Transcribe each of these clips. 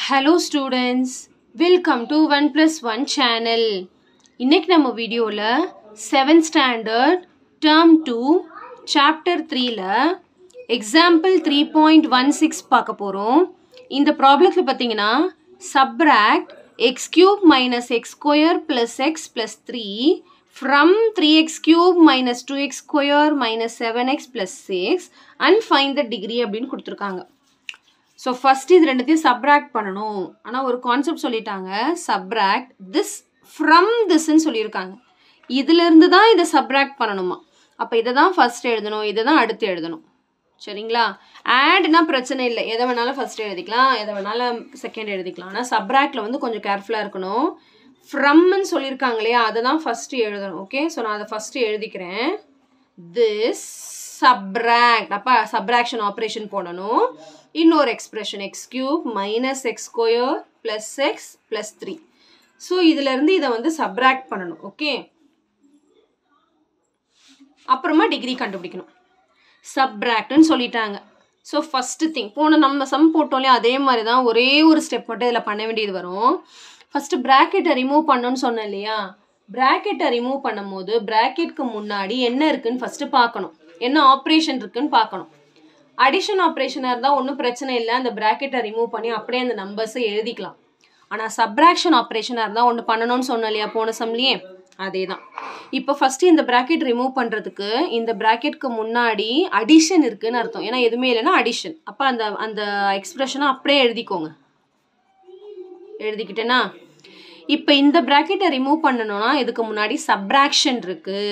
Hello students welcome to one plus one channel இன்றைக்கி நம்ம வீடியோவில் seventh standard term two chapter த்ரீல example three point one six பார்க்க போகிறோம் இந்த ப்ராப்ளத்தில் பார்த்தீங்கன்னா subtract x cube minus x square plus x plus three from three x cube minus two x square minus seven x plus six and find the degree அப்படின்னு கொடுத்துருக்காங்க. So first இது ரெண்டுத்தையும் subtract பண்ணணும். ஆனால் ஒரு கான்செப்ட் சொல்லிட்டாங்க. Subtract this from திஸ்ன்னு சொல்லியிருக்காங்க. இதுலேருந்து தான் இதை சப்ராக்ட் பண்ணணுமா. அப்போ இதை தான் ஃபஸ்ட் எழுதணும். இதை தான் அடுத்து எழுதணும். சரிங்களா? ஆட்னா பிரச்சனை இல்லை. எதை வேணாலும் ஃபஸ்ட் எழுதிக்கலாம். எதை வேணாலும் செகண்ட் எழுதிக்கலாம். ஆனால் சப்ராக்டில் வந்து கொஞ்சம் கேர்ஃபுல்லாக இருக்கணும். ஃப்ரம்னு சொல்லியிருக்காங்க இல்லையா? அதை தான் ஃபஸ்ட்டு எழுதணும். ஓகே ஸோ நான் அதை ஃபஸ்ட்டு எழுதிக்கிறேன். திஸ் சப்ராக்ட் அப்போ சப்ராக்ஷன் ஆப்ரேஷன் போடணும். இன்னொரு expression x cube minus x square plus x plus three so இதுலேருந்து இதை வந்து சப்ராக்ட் பண்ணணும் ஓகே அப்புறமா டிகிரி கண்டுபிடிக்கணும். சப்ராக்ட்னு சொல்லிட்டாங்க. ஸோ ஃபஸ்ட்டு திங் போன நம்ம சம் போட்டோம்லையே அதே மாதிரி தான் ஒரே ஒரு ஸ்டெப் மட்டும் இதில் பண்ண வேண்டியது வரும். ஃபஸ்ட்டு ப்ராக்கெட்டை ரிமூவ் பண்ணணும்னு சொன்னேன் இல்லையா? ப்ராக்கெட்டை ரிமூவ் பண்ணும்போது ப்ராக்கெட்க்கு முன்னாடி என்ன இருக்குன்னு ஃபஸ்ட்டு பார்க்கணும். என்ன ஆப்ரேஷன் இருக்குன்னு பார்க்கணும். அடிஷன் ஆப்ரேஷனாக இருந்தால் ஒன்றும் பிரச்சனை இல்லை. அந்த ப்ராக்கெட்டை ரிமூவ் பண்ணி அப்படியே அந்த நம்பர்ஸை எழுதிக்கலாம். ஆனால் சப்ராக்ஷன் ஆப்ரேஷனாக இருந்தால் ஒன்று பண்ணணும்னு சொன்னோம் இல்லையா போன சம்லேயே அதே தான் இப்போ ஃபஸ்ட்டு இந்த ப்ராக்கெட் ரிமூவ் பண்ணுறதுக்கு இந்த ப்ராக்கெட்க்கு முன்னாடி அடிஷன் இருக்குதுன்னு அர்த்தம். ஏன்னா எதுவுமே இல்லைன்னா அடிஷன் அப்போ அந்த அந்த எக்ஸ்ப்ரெஷனை அப்படியே எழுதிக்கோங்க. எழுதிக்கிட்டேனா? இப்போ இந்த ப்ராக்கெட்டை ரிமூவ் பண்ணணும்னா இதுக்கு முன்னாடி சப்ராக்ஷன் இருக்குது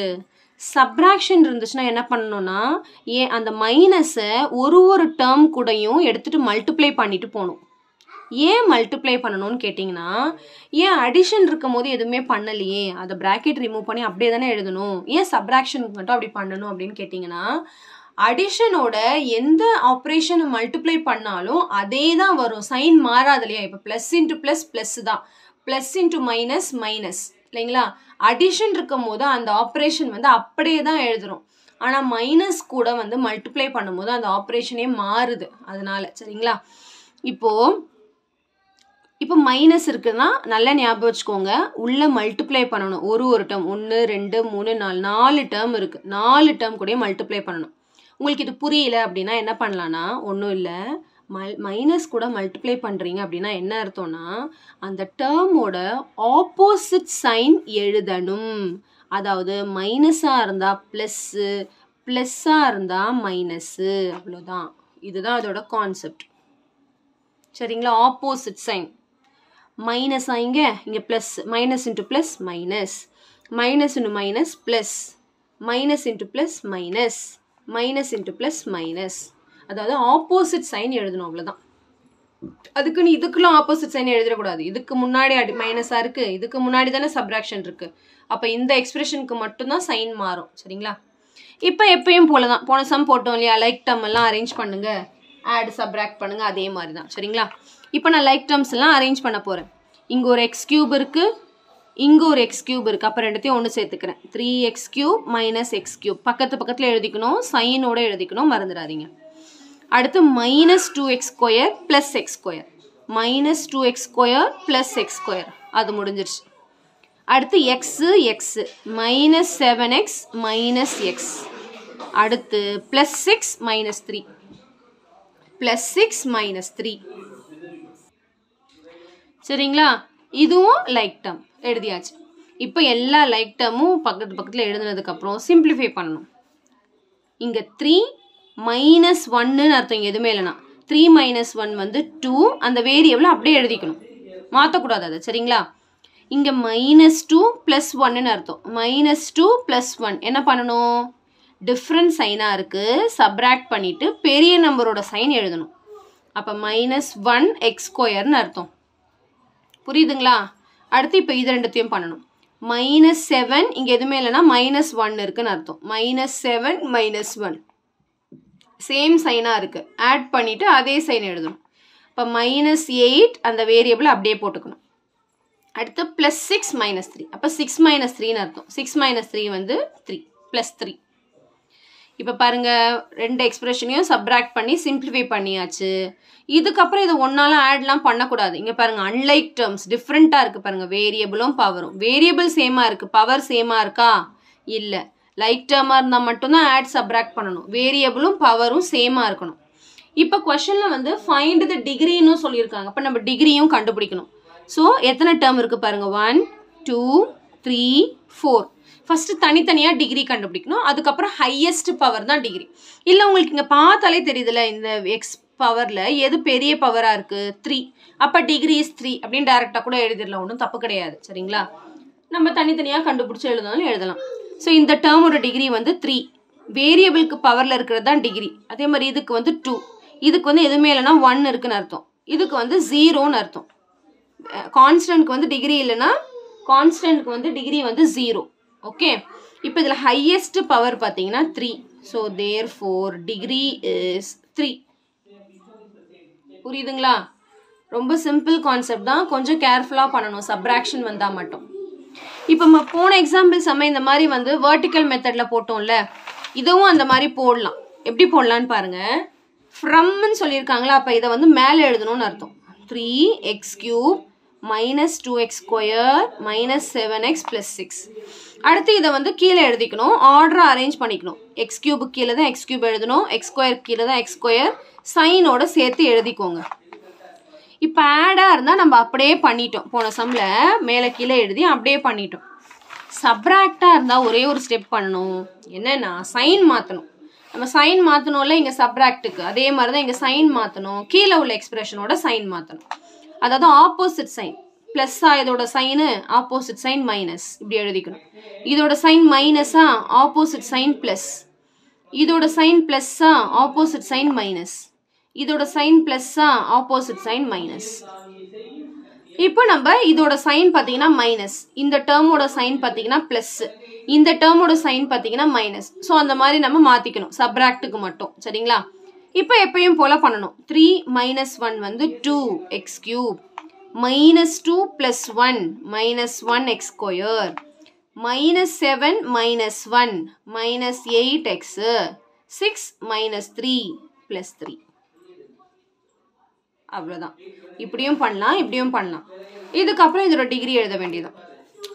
சப்ராக்ஷன் இருந்துச்சுன்னா என்ன பண்ணணும்னா ஏன் அந்த மைனஸை ஒரு ஒரு டேர்ம் கூடயும் எடுத்துகிட்டு மல்டிப்ளை பண்ணிட்டு போகணும். ஏன் மல்டிப்ளை பண்ணணும்னு கேட்டிங்கன்னா ஏன் அடிஷன் இருக்கும் போது எதுவுமே பண்ணலையே அதை ப்ராக்கெட் ரிமூவ் பண்ணி அப்படியே தானே எழுதணும் ஏன் சப்ராக்ஷனுக்கு மட்டும் அப்படி பண்ணணும் அப்படின்னு கேட்டிங்கன்னா அடிஷனோட எந்த ஆப்ரேஷனை மல்டிப்ளை பண்ணாலும் அதே தான் வரும். சைன் மாறாது இல்லையா இப்போ ப்ளஸ் இன்ட்டு ப்ளஸ் ப்ளஸ் தான். ப்ளஸ் இன்ட்டு மைனஸ் மைனஸ் இல்லைங்களா? அடிஷன் இருக்கும் போது அந்த ஆப்ரேஷன் வந்து அப்படியே தான் எழுதுறோம். ஆனால் மைனஸ் கூட வந்து மல்டிப்ளை பண்ணும்போது அந்த ஆப்ரேஷனே மாறுது. அதனால சரிங்களா? இப்போது இப்போ மைனஸ் இருக்குன்னா நல்லா ஞாபகம் வச்சுக்கோங்க. உள்ளே மல்டிப்ளை பண்ணணும். ஒரு ஒரு டேர்ம் ஒன்று ரெண்டு மூணு நாலு. நாலு டேர்ம் இருக்குது நாலு டேர்ம் கூட மல்டிப்ளை பண்ணணும். உங்களுக்கு இது புரியல அப்படின்னா என்ன பண்ணலான்னா ஒன்றும் இல்லை. மல் மைனஸ் கூட மல்டிப்ளை பண்ணுறீங்க அப்படின்னா என்ன அர்த்தம்னா அந்த டேர்மோட ஆப்போசிட் சைன் எழுதணும். அதாவது மைனஸாக இருந்தால் ப்ளஸ்ஸு ப்ளஸ்ஸாக இருந்தால் மைனஸ்ஸு அவ்வளோதான் இதுதான் அதோட கான்செப்ட் சரிங்களா? ஆப்போசிட் சைன் மைனஸ் இங்கே இங்கே plus minus into plus minus minus into minus plus minus into plus minus minus into plus minus அதாவது ஆப்போசிட் சைன் எழுதணும் அவ்வளோதான் அதுக்குன்னு இதுக்குலாம் ஆப்போசிட் சைன் எழுதிடக்கூடாது. இதுக்கு முன்னாடி அடி மைனஸாக இருக்குது இதுக்கு முன்னாடி தானே சப்ராக்ஷன் இருக்குது அப்போ இந்த எக்ஸ்பிரஷனுக்கு மட்டும்தான் சைன் மாறும். சரிங்களா? இப்போ எப்பயும் போல தான் போன சம் போட்டோம் இல்லையா? லைக் டம் எல்லாம் அரேஞ்ச் பண்ணுங்க. ஆட் சப்ராக்ட் பண்ணுங்க. அதே மாதிரி தான் சரிங்களா? இப்போ நான் லைக் டம்ஸ் எல்லாம் அரேஞ்ச் பண்ண போகிறேன் இங்கே ஒரு எக்ஸ் கியூப் இருக்குது இங்கே ஒரு எக்ஸ் கியூப் இருக்குது அப்போ ரெண்டுத்தையும் ஒன்று சேர்த்துக்கிறேன். Three x cube minus x cube பக்கத்து பக்கத்தில் எழுதிக்கணும். சைனோட எழுதிக்கணும். மறந்துடாதீங்க. அடுத்து minus two x square plus x square minus two x square plus x square அது முடிஞ்சிருச்சு. அடுத்து x x minus seven x minus x அடுத்து plus six minus three plus six minus three சரிங்களா? இதுவும் லைக் டேர்ம் எழுதியாச்சு. இப்போ எல்லா like டேர்மும் பக்கத்து பக்கத்தில் எழுதுனதுக்கப்புறம் சிம்பிளிஃபை பண்ணணும். இங்கே த்ரீ மைனஸ் ஒன்னு அர்த்தம் எதுவுமே இல்லைனா த்ரீ மைனஸ் ஒன் வந்து டூ அந்த வேரியபிளை அப்படியே எழுதிக்கணும். மாற்றக்கூடாது அது சரிங்களா? இங்கே மைனஸ் டூ ப்ளஸ் ஒன்னு அர்த்தம். மைனஸ் டூ ப்ளஸ் ஒன் என்ன பண்ணணும்? டிஃப்ரெண்ட் சைனாக இருக்குது சப்ராக்ட் பண்ணிவிட்டு பெரிய நம்பரோட சைன் எழுதணும். அப்போ மைனஸ் ஒன் எக்ஸ் ஸ்கொயர்னு அர்த்தம். புரியுதுங்களா? அடுத்து இப்போ இது ரெண்டுத்தையும் பண்ணணும். மைனஸ் செவன் இங்கே எதுவுமே இல்லைன்னா மைனஸ் ஒன் இருக்குன்னு அர்த்தம். Minus seven minus one same சைனாக இருக்குது ஆட் பண்ணிவிட்டு அதே சைன் எழுதணும். இப்போ மைனஸ் எயிட் அந்த வேரியபிள் அப்படியே போட்டுக்கணும். அடுத்து ப்ளஸ் சிக்ஸ் மைனஸ் த்ரீ அப்போ சிக்ஸ் மைனஸ் த்ரீன்னு அர்த்தம். சிக்ஸ் மைனஸ் த்ரீ வந்து த்ரீ ப்ளஸ் த்ரீ இப்போ பாருங்க ரெண்டு எக்ஸ்ப்ரெஷனையும் சப்ராக்ட் பண்ணி சிம்பிளிஃபை பண்ணியாச்சு. இதுக்கப்புறம் இதை ஒன்னால ஆட்லாம் பண்ணக்கூடாது. இங்கே பாருங்கள் அன்லைக் டேர்ம்ஸ் டிஃப்ரெண்ட்டாக இருக்குது பாருங்கள் வேரியபிளும் பவரும் வேரியபிள் சேமாக இருக்குது பவர் சேமாக இருக்கா? இல்லை. லைக் டேர்மாக இருந்தால் மட்டும்தான் ஆட் சப்ராக்ட் பண்ணணும். வேரியபிளும் பவரும் சேமாக இருக்கணும். இப்போ கொஷனில் வந்து ஃபைண்ட் த டிகிரின்னு சொல்லியிருக்காங்க. அப்போ நம்ம டிகிரியும் கண்டுபிடிக்கணும். ஸோ எத்தனை டேர்ம் இருக்குது பாருங்கள் one two three four first தனித்தனியாக டிகிரி கண்டுபிடிக்கணும். அதுக்கப்புறம் ஹையஸ்ட் பவர் தான் டிகிரி இல்லை உங்களுக்கு இங்கே பார்த்தாலே தெரியுதுல்ல இந்த எக்ஸ் பவரில் எது பெரிய பவராக இருக்குது த்ரீ அப்போ டிகிரி இஸ் த்ரீ அப்படின்னு டேரெக்டாக கூட எழுதிடலாம். ஒன்றும் தப்பு கிடையாது. சரிங்களா? நம்ம தனித்தனியாக கண்டுபிடிச்சி எழுதணும் எழுதலாம். ஸோ இந்த டேர்மோட டிகிரி வந்து த்ரீ வேரியபிளுக்கு பவரில் இருக்கிறது தான் டிகிரி அதே மாதிரி இதுக்கு வந்து டூ இதுக்கு வந்து எதுவுமே இல்லைன்னா ஒன் இருக்குன்னு அர்த்தம். இதுக்கு வந்து ஜீரோன்னு அர்த்தம். கான்ஸ்டன்ட்க்கு வந்து டிகிரி இல்லைன்னா கான்ஸ்டன்ட்க்கு வந்து டிகிரி வந்து ஜீரோ ஓகே இப்போ இதில் ஹையஸ்ட் பவர் பார்த்தீங்கன்னா three so there four degree is three புரியுதுங்களா? ரொம்ப சிம்பிள் கான்செப்ட் தான். கொஞ்சம் கேர்ஃபுல்லாக பண்ணணும். சப்ராக்ஷன் வந்தால் மட்டும். இப்போ நம்ம போன எக்ஸாம்பிள் செம்ம இந்த மாதிரி வந்து வேர்டிக்கல் மெத்தடில் போட்டோம்ல இதுவும் அந்த மாதிரி போடலாம். எப்படி போடலான்னு பாருங்கள் ஃப்ரம்னு சொல்லியிருக்காங்களா அப்போ இதை வந்து மேலே எழுதணும்னு அர்த்தம். Three x cube minus two x square minus seven x plus six அடுத்து இதை வந்து கீழே எழுதிக்கணும் ஆர்டராக அரேஞ்ச் பண்ணிக்கணும். எக்ஸ் கியூபுக்கு கீழே தான் எக்ஸ் கியூப் எழுதணும் எக்ஸ் ஸ்கொயர் கீழே தான் எக்ஸ் ஸ்கொயர் சைனோட சேர்த்து எழுதிக்கோங்க. இப்போ ஆடாக இருந்தால் நம்ம அப்படியே பண்ணிட்டோம். போன சம்மில் மேலே கீழே எழுதி அப்படியே பண்ணிட்டோம். சப்ராக்டாக இருந்தால் ஒரே ஒரு ஸ்டெப் பண்ணணும். என்னென்னா சைன் மாற்றணும் நம்ம சைன் மாற்றணும்ல இங்கே சப்ராக்டுக்கு அதே மாதிரி தான் இங்கே சைன் மாற்றணும் கீழே உள்ள எக்ஸ்பிரஷனோட சைன் மாற்றணும் அதாவது ஆப்போசிட் சைன் ப்ளஸ்ஸா இதோட சைனு ஆப்போசிட் சைன் மைனஸ் இப்படி எழுதிக்கணும். இதோட சைன் மைனஸா ஆப்போசிட் சைன் ப்ளஸ் இதோட சைன் ப்ளஸ்ஸா ஆப்போசிட் சைன் மைனஸ் இதோட சைன் ப்ளஸ்ஸா ஆப்போசிட் சைன் மைனஸ் இப்போ நம்ம இதோட சைன் பார்த்தீங்கன்னா மைனஸ் இந்த டேர்மோட சைன் பார்த்தீங்கன்னா ப்ளஸ்ஸு இந்த டேர்மோட சைன் பார்த்தீங்கன்னா மைனஸ் ஸோ அந்த மாதிரி நம்ம மாற்றிக்கணும் சப்ராக்டுக்கு மட்டும். சரிங்களா? இப்போ எப்பயும் போல் பண்ணணும். த்ரீ மைனஸ் ஒன் வந்து two x cube minus two plus one minus one x square minus seven minus one minus eight x six minus three plus three அவ்வளோதான் இப்படியும் பண்ணலாம் இப்படியும் பண்ணலாம். இதுக்கப்புறம் இதோட டிகிரி எழுத வேண்டியதான்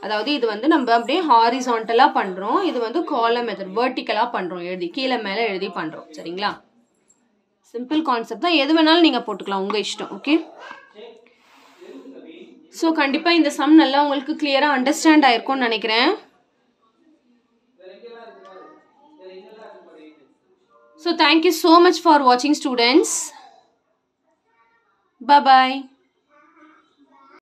அதாவது இது வந்து நம்ம அப்படியே ஹாரிசான்டலாக பண்ணுறோம் இது வந்து காலம் மெத்தட் வேர்ட்டிக்கலாக பண்ணுறோம் எழுதி கீழே மேலே எழுதி பண்ணுறோம் சரிங்களா? சிம்பிள் கான்செப்ட் தான். எது வேணாலும் நீங்கள் போட்டுக்கலாம் உங்கள் இஷ்டம் ஓகே ஸோ கண்டிப்பாக இந்த சம் நல்லா உங்களுக்கு கிளியராக அண்டர்ஸ்டாண்ட் ஆயிருக்கும்னு நினைக்கிறேன். So thank you so much for வாட்சிங் ஸ்டூடெண்ட்ஸ் Bye bye.